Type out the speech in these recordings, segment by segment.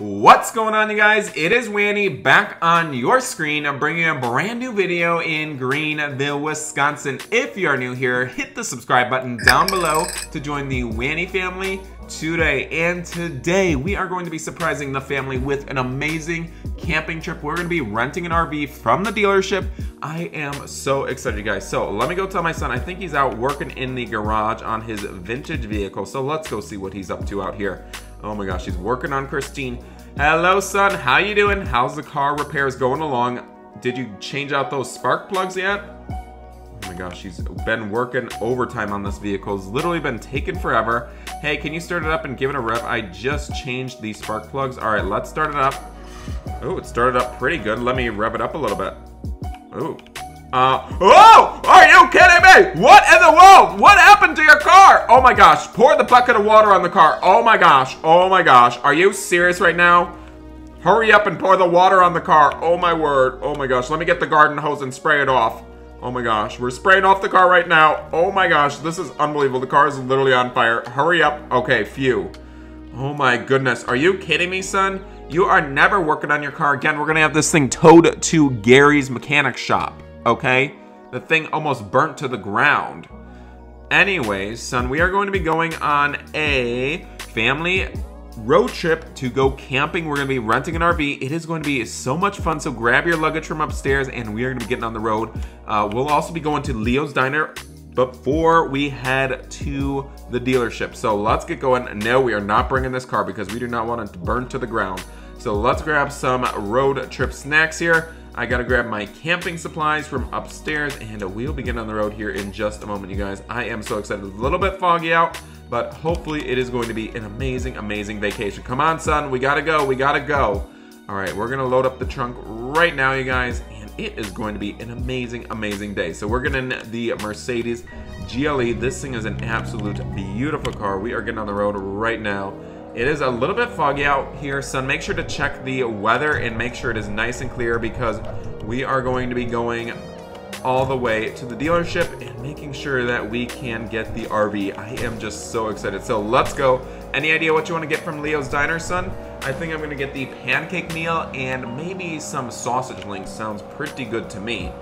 What's going on you guys? It is Wanny back on your screen. I'm bringing a brand new video in Greenville, Wisconsin. If you are new here, hit the subscribe button down below to join the Wanny family today. And today we are going to be surprising the family with an amazing camping trip. We're going to be renting an RV from the dealership. I am so excited you guys. So let me go tell my son, I think he's out working in the garage on his vintage vehicle. So let's go see what he's up to out here. Oh my gosh, he's working on Christine. Hello, son. How you doing? How's the car repairs going along? Did you change out those spark plugs yet? Oh my gosh, he's been working overtime on this vehicle. It's literally been taking forever. Hey, can you start it up and give it a rev? I just changed these spark plugs. All right, let's start it up. Oh, it started up pretty good. Let me rev it up a little bit. Oh, uh, oh, are you kidding me? What in the world? What happened to your car? Oh my gosh, pour the bucket of water on the car. Oh my gosh, oh my gosh. Are you serious right now? Hurry up and pour the water on the car. Oh my word. Oh my gosh, let me get the garden hose and spray it off. Oh my gosh, we're spraying off the car right now. Oh my gosh, this is unbelievable. The car is literally on fire. Hurry up. Okay, phew. Oh my goodness, are you kidding me, son? You are never working on your car again. We're gonna have this thing towed to Gary's mechanic shop okay? The thing almost burnt to the ground. Anyways, son, we are going to be going on a family road trip to go camping. We're going to be renting an RV. It is going to be so much fun. So grab your luggage from upstairs and we are going to be getting on the road. Uh, we'll also be going to Leo's Diner before we head to the dealership. So let's get going. No, we are not bringing this car because we do not want it to burn to the ground. So let's grab some road trip snacks here. I gotta grab my camping supplies from upstairs and we'll begin on the road here in just a moment, you guys. I am so excited. A little bit foggy out, but hopefully it is going to be an amazing, amazing vacation. Come on, son, we gotta go, we gotta go. All right, we're gonna load up the trunk right now, you guys, and it is going to be an amazing, amazing day. So we're getting the Mercedes GLE. This thing is an absolute beautiful car. We are getting on the road right now. It is a little bit foggy out here, son. Make sure to check the weather and make sure it is nice and clear because we are going to be going all the way to the dealership and making sure that we can get the RV. I am just so excited. So let's go. Any idea what you want to get from Leo's Diner, son? I think I'm going to get the pancake meal and maybe some sausage links. Sounds pretty good to me.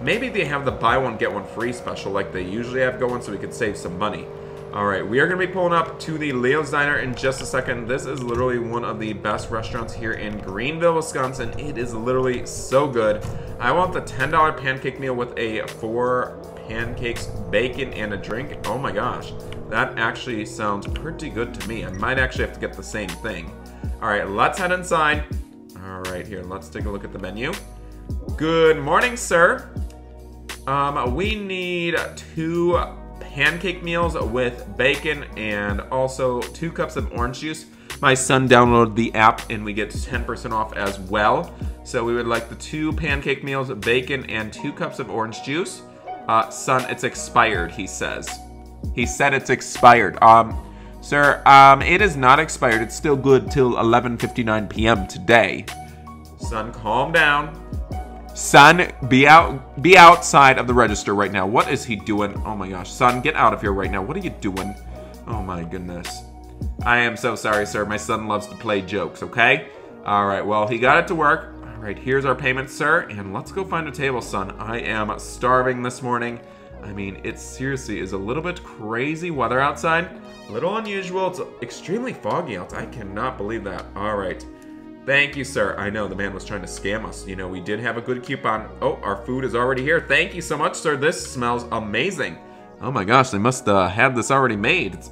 Maybe they have the buy one, get one free special like they usually have going so we could save some money. Alright, we are going to be pulling up to the Leo's Diner in just a second. This is literally one of the best restaurants here in Greenville, Wisconsin. It is literally so good. I want the $10 pancake meal with a four pancakes, bacon, and a drink. Oh my gosh, that actually sounds pretty good to me. I might actually have to get the same thing. Alright, let's head inside. Alright, here, let's take a look at the menu. Good morning, sir. Um, we need two pancake meals with bacon and also two cups of orange juice. My son downloaded the app and we get 10% off as well. So we would like the two pancake meals, bacon, and two cups of orange juice. Uh, son, it's expired, he says. He said it's expired. Um, sir, um, it is not expired. It's still good till 11.59 p.m. today. Son, calm down. Son, be out be outside of the register right now. What is he doing? Oh my gosh. Son, get out of here right now. What are you doing? Oh my goodness. I am so sorry, sir. My son loves to play jokes, okay? Alright, well, he got it to work. Alright, here's our payment, sir. And let's go find a table, son. I am starving this morning. I mean, it seriously is a little bit crazy weather outside. A little unusual. It's extremely foggy outside. I cannot believe that. Alright. Thank you, sir. I know the man was trying to scam us. You know, we did have a good coupon. Oh, our food is already here. Thank you so much, sir. This smells amazing. Oh my gosh, they must uh, have this already made. It's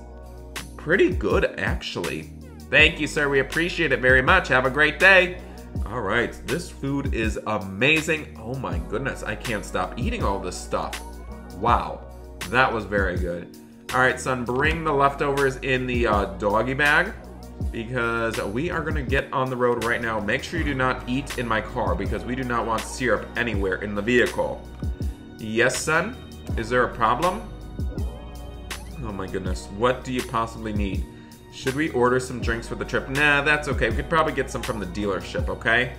pretty good, actually. Thank you, sir. We appreciate it very much. Have a great day. All right, this food is amazing. Oh my goodness, I can't stop eating all this stuff. Wow, that was very good. All right, son, bring the leftovers in the uh, doggy bag because we are to get on the road right now. Make sure you do not eat in my car because we do not want syrup anywhere in the vehicle. Yes, son? Is there a problem? Oh my goodness. What do you possibly need? Should we order some drinks for the trip? Nah, that's okay. We could probably get some from the dealership, okay?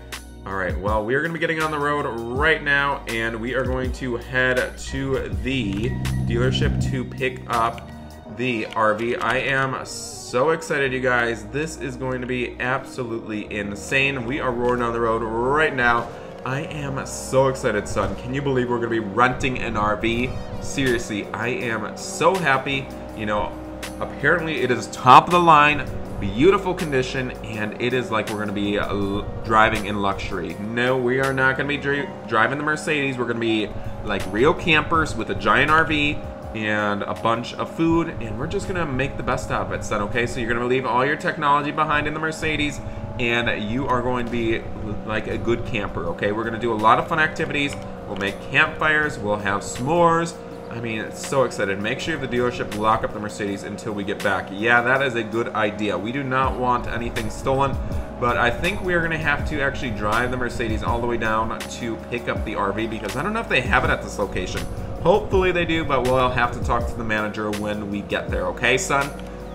Alright, well, we are to be getting on the road right now, and we are going to head to the dealership to pick up the RV. I am so excited, you guys. This is going to be absolutely insane. We are roaring on the road right now. I am so excited, son. Can you believe we're going to be renting an RV? Seriously, I am so happy. You know, apparently it is top of the line, beautiful condition, and it is like we're going to be uh, driving in luxury. No, we are not going to be dri driving the Mercedes. We're going to be like real campers with a giant RV and a bunch of food, and we're just to make the best out of it, son, okay? So you're to leave all your technology behind in the Mercedes, and you are going to be like a good camper, okay? We're gonna do a lot of fun activities. We'll make campfires, we'll have s'mores. I mean, it's so excited. Make sure you have the dealership lock up the Mercedes until we get back. Yeah, that is a good idea. We do not want anything stolen, but I think we are gonna have to actually drive the Mercedes all the way down to pick up the RV because I don't know if they have it at this location. Hopefully they do, but we'll have to talk to the manager when we get there, okay, son?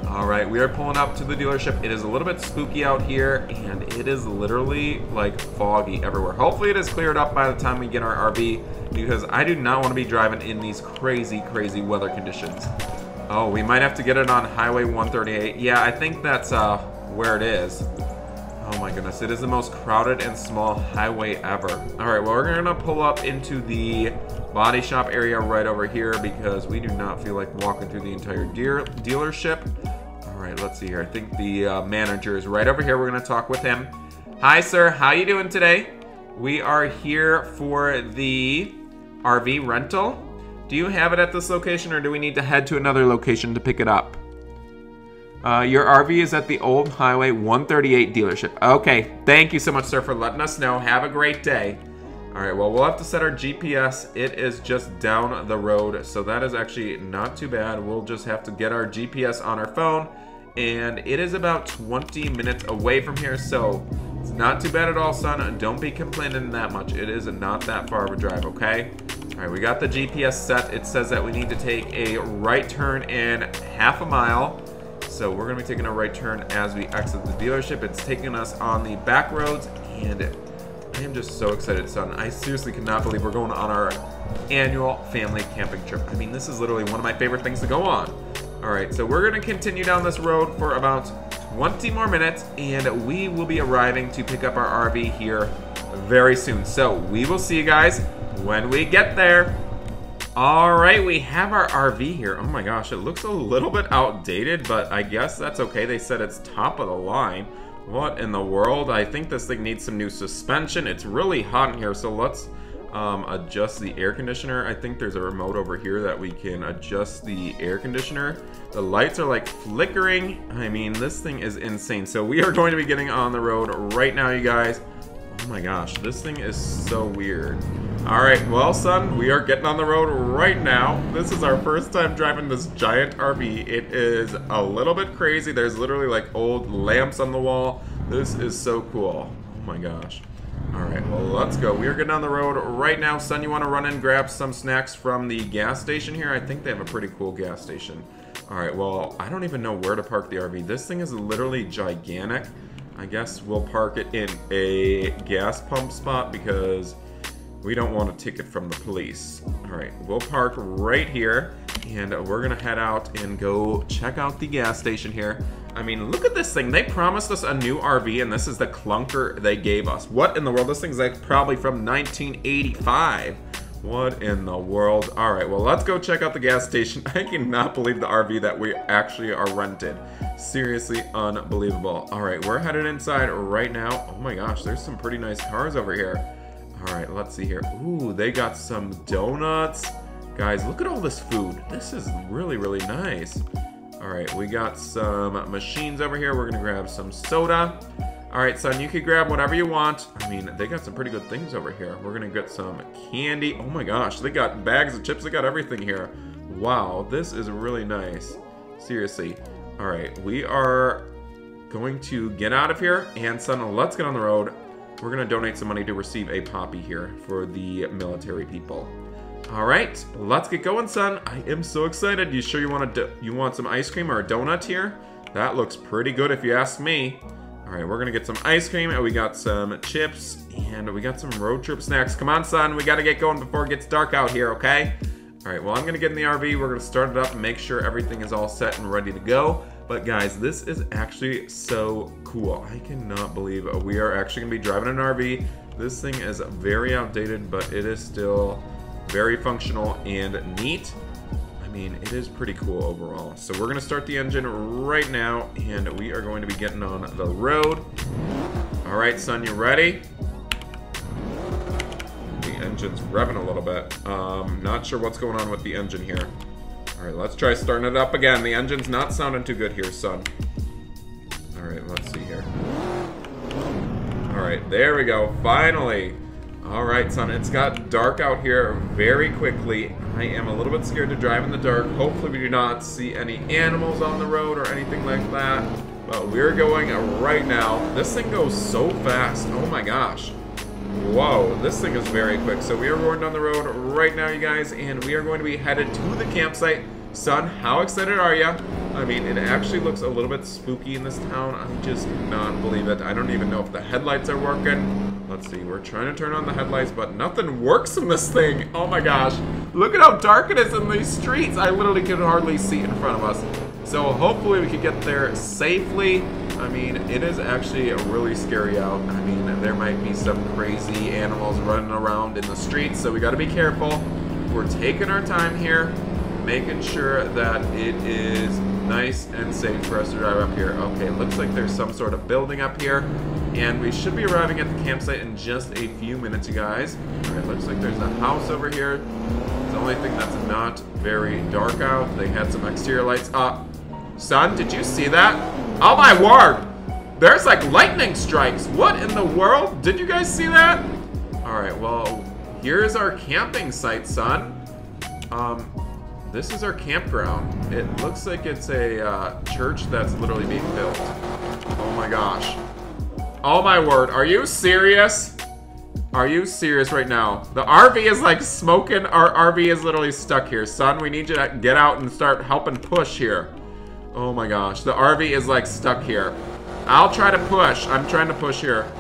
All right, we are pulling up to the dealership. It is a little bit spooky out here, and it is literally like foggy everywhere. Hopefully it is cleared up by the time we get our RV, because I do not want to be driving in these crazy, crazy weather conditions. Oh, we might have to get it on Highway 138. Yeah, I think that's uh, where it is. Oh my goodness, it is the most crowded and small highway ever. All right, well, we're gonna pull up into the body shop area right over here because we do not feel like walking through the entire deer dealership All right, let's see here. I think the uh, manager is right over here. We're gonna talk with him. Hi, sir. How you doing today? We are here for the RV rental. Do you have it at this location or do we need to head to another location to pick it up? Uh, your RV is at the Old Highway 138 dealership. Okay, thank you so much, sir, for letting us know. Have a great day. All right, well, we'll have to set our GPS. It is just down the road, so that is actually not too bad. We'll just have to get our GPS on our phone and it is about 20 minutes away from here, so it's not too bad at all, son. Don't be complaining that much. It is not that far of a drive, okay? All right, we got the GPS set. It says that we need to take a right turn in half a mile. So we're gonna be taking a right turn as we exit the dealership. It's taking us on the back roads, and I am just so excited, son. I seriously cannot believe we're going on our annual family camping trip. I mean, this is literally one of my favorite things to go on. All right, so we're gonna continue down this road for about 20 more minutes and we will be arriving to pick up our RV here very soon. So we will see you guys when we get there. All right, we have our RV here. Oh my gosh, it looks a little bit outdated, but I guess that's okay. They said it's top of the line. What in the world? I think this thing needs some new suspension. It's really hot in here, so let's um, adjust the air conditioner. I think there's a remote over here that we can adjust the air conditioner. The lights are like flickering. I mean, this thing is insane. So we are going to be getting on the road right now, you guys. Oh my gosh, this thing is so weird. All right, well, son, we are getting on the road right now. This is our first time driving this giant RV. It is a little bit crazy. There's literally like old lamps on the wall. This is so cool. Oh my gosh. Alright, well, let's go. We are getting on the road right now. Son, you want to run and grab some snacks from the gas station here? I think they have a pretty cool gas station. Alright, well, I don't even know where to park the RV. This thing is literally gigantic. I guess we'll park it in a gas pump spot because we don't want a ticket from the police. Alright, we'll park right here and we're gonna head out and go check out the gas station here. I mean, look at this thing. They promised us a new RV, and this is the clunker they gave us. What in the world? This thing's like probably from 1985. What in the world? All right, well, let's go check out the gas station. I cannot believe the RV that we actually are rented. Seriously unbelievable. All right, we're headed inside right now. Oh my gosh, there's some pretty nice cars over here. All right, let's see here. Ooh, they got some donuts. Guys, look at all this food. This is really, really nice. All right, we got some machines over here. We're gonna grab some soda. All right, son, you can grab whatever you want. I mean, they got some pretty good things over here. We're gonna get some candy. Oh my gosh, they got bags of chips. They got everything here. Wow, this is really nice. Seriously. All right, we are going to get out of here. And son, let's get on the road. We're gonna donate some money to receive a poppy here for the military people. All right, let's get going, son. I am so excited. You sure you want to you want some ice cream or a donut here? That looks pretty good if you ask me. All right, we're gonna get some ice cream and we got some chips and we got some road trip snacks. Come on, son, we gotta get going before it gets dark out here, okay? All right, well, I'm gonna get in the RV. We're gonna start it up and make sure everything is all set and ready to go. But guys, this is actually so cool. I cannot believe we are actually gonna be driving an RV. This thing is very outdated, but it is still very functional and neat. I mean, it is pretty cool overall. So we're gonna start the engine right now, and we are going to be getting on the road. All right, son, you ready? The engine's revving a little bit. Um, not sure what's going on with the engine here. All right, let's try starting it up again. The engine's not sounding too good here, son. All right, let's see here. All right, there we go. Finally. All right, son. It's got dark out here very quickly. I am a little bit scared to drive in the dark. Hopefully we do not see any animals on the road or anything like that. But we're going right now. This thing goes so fast. Oh my gosh. Whoa, this thing is very quick. So we are going down the road right now, you guys, and we are going to be headed to the campsite. Son, how excited are you? I mean, it actually looks a little bit spooky in this town. I just cannot believe it. I don't even know if the headlights are working. Let's see, we're trying to turn on the headlights, but nothing works in this thing. Oh my gosh. Look at how dark it is in these streets. I literally can hardly see in front of us. So hopefully we can get there safely. I mean, it is actually really scary out. I mean, there might be some crazy animals running around in the streets, so we gotta be careful. We're taking our time here making sure that it is nice and safe for us to drive up here. Okay, looks like there's some sort of building up here, and we should be arriving at the campsite in just a few minutes, you guys. All right, looks like there's a house over here. It's the only thing that's not very dark out. They had some exterior lights up. Son, did you see that? Oh my word! There's like lightning strikes. What in the world? Did you guys see that? All right, well, here's our camping site, son. Um, this is our campground. It looks like it's a uh, church that's literally being built. Oh my gosh. Oh my word, are you serious? Are you serious right now? The RV is like smoking. Our RV is literally stuck here. Son, we need you to get out and start helping push here. Oh my gosh, the RV is like stuck here. I'll try to push. I'm trying to push here.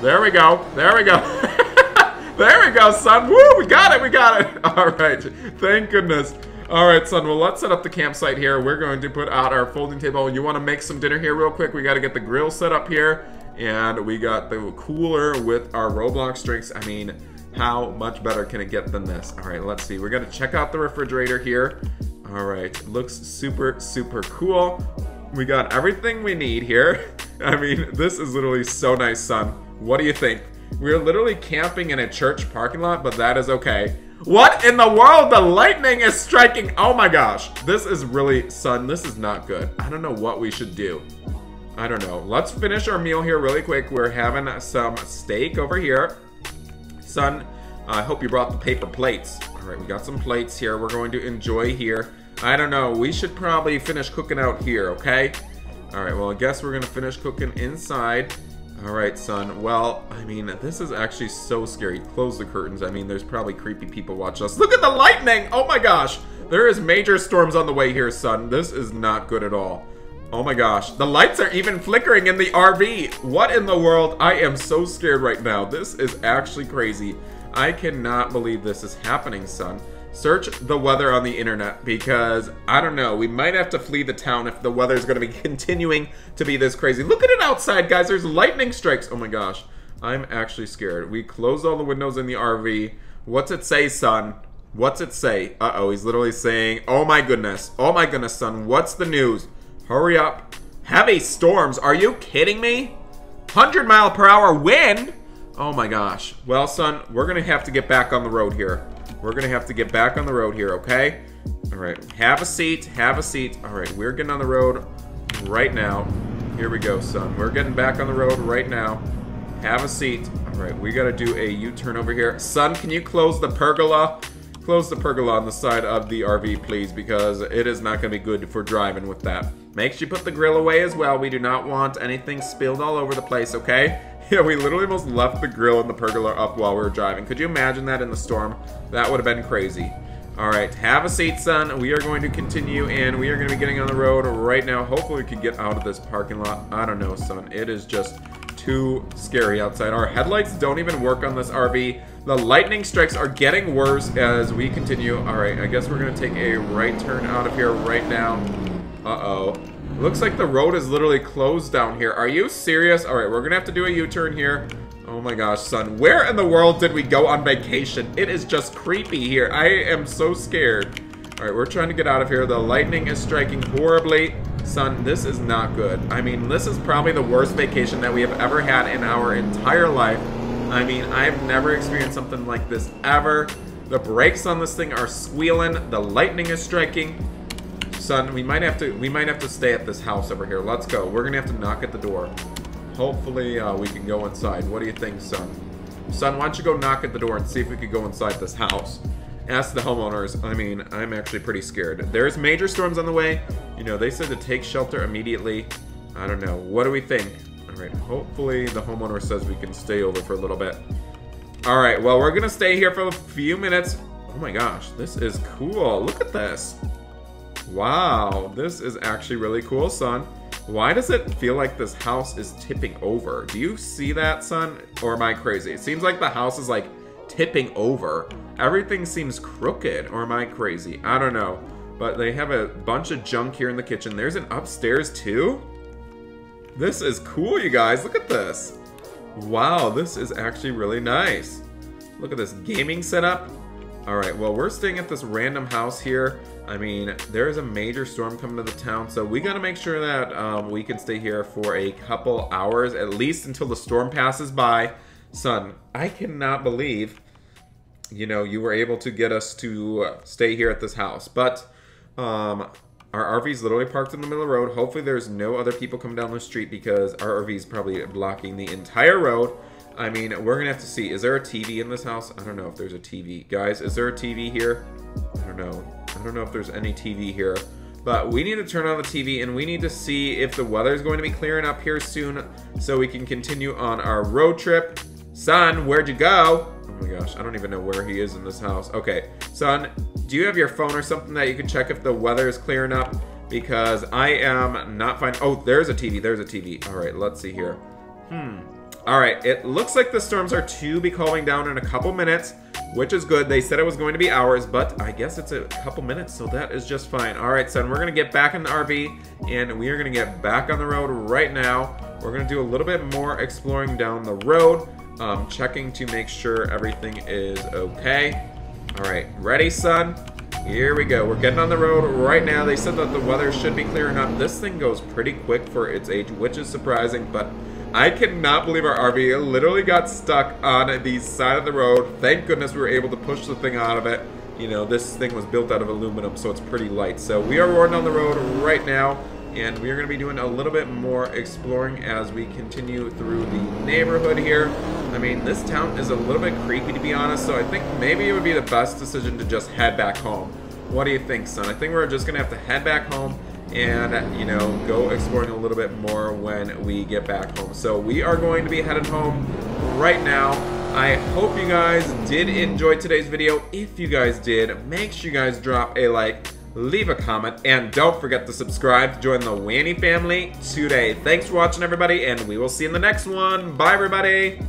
There we go. There we go. there we go, son. Woo, we got it. We got it. All right. Thank goodness. All right, son. Well, let's set up the campsite here. We're going to put out our folding table. You want to make some dinner here real quick? We got to get the grill set up here. And we got the cooler with our Roblox drinks. I mean, how much better can it get than this? All right, let's see. We're going to check out the refrigerator here. All right, looks super, super cool. We got everything we need here. I mean, this is literally so nice, son. What do you think? We're literally camping in a church parking lot, but that is okay. What in the world? The lightning is striking. Oh my gosh. This is really, son, this is not good. I don't know what we should do. I don't know. Let's finish our meal here really quick. We're having some steak over here. Son, I hope you brought the paper plates. All right, we got some plates here. We're going to enjoy here. I don't know. We should probably finish cooking out here, okay? All right, well, I guess we're going to finish cooking inside. Alright, son. Well, I mean, this is actually so scary. Close the curtains. I mean, there's probably creepy people watching us. Look at the lightning! Oh my gosh! There is major storms on the way here, son. This is not good at all. Oh my gosh. The lights are even flickering in the RV. What in the world? I am so scared right now. This is actually crazy. I cannot believe this is happening, son. Search the weather on the internet because I don't know. We might have to flee the town if the weather is going to be continuing to be this crazy. Look at it outside, guys. There's lightning strikes. Oh my gosh. I'm actually scared. We closed all the windows in the RV. What's it say, son? What's it say? Uh-oh, he's literally saying, oh my goodness. Oh my goodness, son. What's the news? Hurry up. Heavy storms. Are you kidding me? 100 mile per hour wind? Oh my gosh. Well, son, we're going to have to get back on the road here. We're to have to get back on the road here, okay? All right, have a seat, have a seat. All right, we're getting on the road right now. Here we go, son. We're getting back on the road right now. Have a seat. All right, we got to do a U-turn over here. Son, can you close the pergola? Close the pergola on the side of the RV, please, because it is not to be good for driving with that. Make sure you put the grill away as well. We do not want anything spilled all over the place, okay? Yeah, we literally almost left the grill and the pergola up while we were driving. Could you imagine that in the storm? That would have been crazy. All right, have a seat, son. We are going to continue, and we are going to be getting on the road right now. Hopefully, we can get out of this parking lot. I don't know, son. It is just too scary outside. Our headlights don't even work on this RV. The lightning strikes are getting worse as we continue. All right, I guess we're going to take a right turn out of here right now. Uh-oh. Looks like the road is literally closed down here. Are you serious? All right, we're to have to do a U-turn here. Oh my gosh, son. Where in the world did we go on vacation? It is just creepy here. I am so scared. All right, we're trying to get out of here. The lightning is striking horribly. Son, this is not good. I mean, this is probably the worst vacation that we have ever had in our entire life. I mean, I've never experienced something like this ever. The brakes on this thing are squealing. The lightning is striking. Son, we might have to we might have to stay at this house over here. Let's go. We're gonna have to knock at the door. Hopefully, uh, we can go inside. What do you think, son? Son, why don't you go knock at the door and see if we could go inside this house? Ask the homeowners. I mean, I'm actually pretty scared. There's major storms on the way. You know, they said to take shelter immediately. I don't know. What do we think? All right, hopefully the homeowner says we can stay over for a little bit. All right, well, we're gonna stay here for a few minutes. Oh my gosh, this is cool. Look at this. Wow, this is actually really cool, son. Why does it feel like this house is tipping over? Do you see that, son? Or am I crazy? It seems like the house is like tipping over. Everything seems crooked, or am I crazy? I don't know. But they have a bunch of junk here in the kitchen. There's an upstairs too? This is cool, you guys. Look at this. Wow, this is actually really nice. Look at this gaming setup. All right, well, we're staying at this random house here. I mean, there is a major storm coming to the town, so we gotta make sure that um, we can stay here for a couple hours, at least until the storm passes by. Son, I cannot believe, you know, you were able to get us to uh, stay here at this house. But um, our RV is literally parked in the middle of the road. Hopefully there's no other people coming down the street because our RV is probably blocking the entire road. I mean, we're gonna have to see. Is there a TV in this house? I don't know if there's a TV. Guys, is there a TV here? I don't know. I don't know if there's any TV here. But we need to turn on the TV and we need to see if the weather is going to be clearing up here soon so we can continue on our road trip. Son, where'd you go? Oh my gosh, I don't even know where he is in this house. Okay, son, do you have your phone or something that you can check if the weather is clearing up? Because I am not fine. Oh, there's a TV. There's a TV. All right, let's see here. Hmm. All right, it looks like the storms are to be calming down in a couple minutes, which is good. They said it was going to be hours, but I guess it's a couple minutes, so that is just fine. All right, son, we're gonna get back in the RV, and we are gonna get back on the road right now. We're gonna do a little bit more exploring down the road, um, checking to make sure everything is okay. All right, ready, son? Here we go. We're getting on the road right now. They said that the weather should be clearing up. This thing goes pretty quick for its age, which is surprising, but I cannot believe our RV literally got stuck on the side of the road. Thank goodness we were able to push the thing out of it. You know, this thing was built out of aluminum, so it's pretty light. So we are rolling on the road right now, and we are going to be doing a little bit more exploring as we continue through the neighborhood here. I mean, this town is a little bit creepy, to be honest, so I think maybe it would be the best decision to just head back home. What do you think, son? I think we're just going to have to head back home and you know go exploring a little bit more when we get back home. So we are going to be headed home right now. I hope you guys did enjoy today's video. If you guys did make sure you guys drop a like leave a comment and don't forget to subscribe to join the Wanny family today. Thanks for watching everybody and we will see you in the next one. Bye everybody